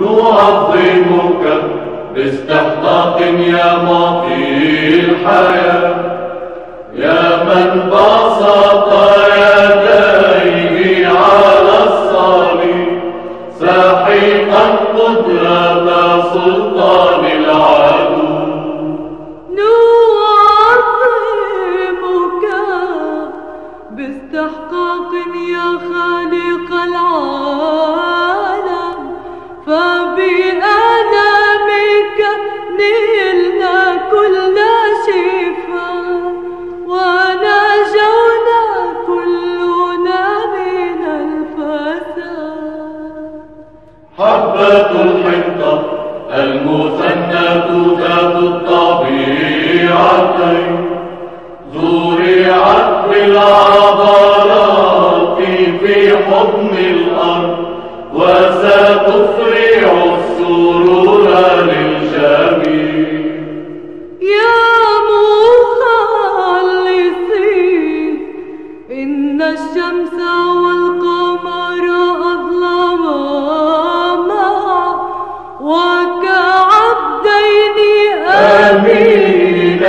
نعظمك باستحقاق يا معطي الحياة. يا من بسط يديه على الصليب ساحقا قدرة سلطان العدو. نعظمك باستحقاق يا خالق العالم. نيلنا كلنا شفاء ونجونا كلنا من الفساد حبة الحنطة المثنى ذات الطبيعتين. زرعت بالعبرات في حضن الشمس والقمر أظلما وكعبدين آمين.